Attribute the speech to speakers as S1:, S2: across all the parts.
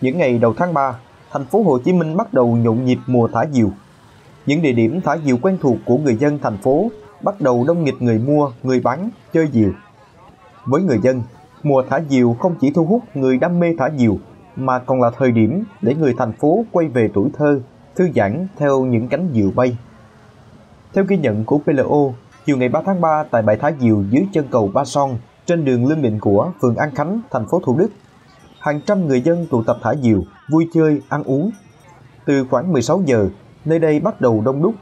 S1: Những ngày đầu tháng 3, thành phố Hồ Chí Minh bắt đầu nhộn nhịp mùa thả diều. Những địa điểm thả diều quen thuộc của người dân thành phố bắt đầu đông nghịch người mua, người bán, chơi diều. Với người dân, mùa thả diều không chỉ thu hút người đam mê thả diều mà còn là thời điểm để người thành phố quay về tuổi thơ, thư giãn theo những cánh diều bay. Theo ghi nhận của PLO, chiều ngày 3 tháng 3 tại bãi thả diều dưới chân cầu Ba Son trên đường Lương Định của phường An Khánh, thành phố Thủ Đức, hàng trăm người dân tụ tập thả diều, vui chơi, ăn uống. Từ khoảng 16 giờ, nơi đây bắt đầu đông đúc.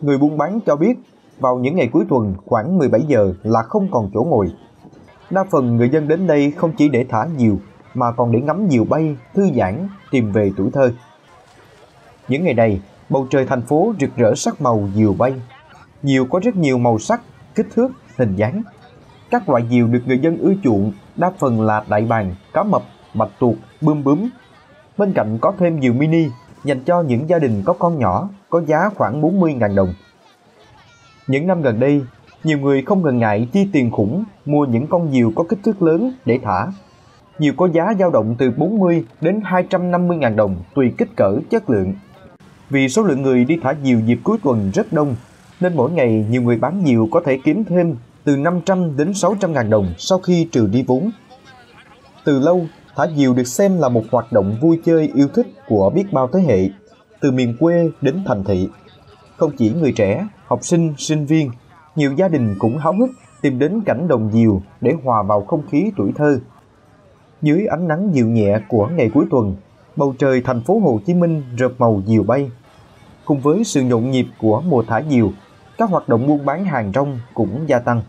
S1: Người buôn bán cho biết, vào những ngày cuối tuần khoảng 17 giờ là không còn chỗ ngồi. Đa phần người dân đến đây không chỉ để thả diều, mà còn để ngắm diều bay, thư giãn, tìm về tuổi thơ. Những ngày này, bầu trời thành phố rực rỡ sắc màu diều bay. Diều có rất nhiều màu sắc, kích thước, hình dáng. Các loại diều được người dân ưa chuộng đa phần là đại bàng, cá mập, bạch tuộc, bươm bướm. Bên cạnh có thêm nhiều mini dành cho những gia đình có con nhỏ, có giá khoảng 40.000 đồng. Những năm gần đây, nhiều người không ngần ngại chi tiền khủng mua những con diều có kích thước lớn để thả. Diều có giá dao động từ 40 đến 250 ngàn đồng tùy kích cỡ, chất lượng. Vì số lượng người đi thả diều dịp cuối tuần rất đông, nên mỗi ngày nhiều người bán diều có thể kiếm thêm từ 500 đến 600 ngàn đồng sau khi trừ đi vốn. Từ lâu, thả diều được xem là một hoạt động vui chơi yêu thích của biết bao thế hệ, từ miền quê đến thành thị. Không chỉ người trẻ, học sinh, sinh viên, nhiều gia đình cũng háo hức tìm đến cảnh đồng diều để hòa vào không khí tuổi thơ. Dưới ánh nắng dịu nhẹ của ngày cuối tuần, bầu trời thành phố Hồ Chí Minh rợp màu diều bay. Cùng với sự nhộn nhịp của mùa thả diều, các hoạt động buôn bán hàng rong cũng gia tăng.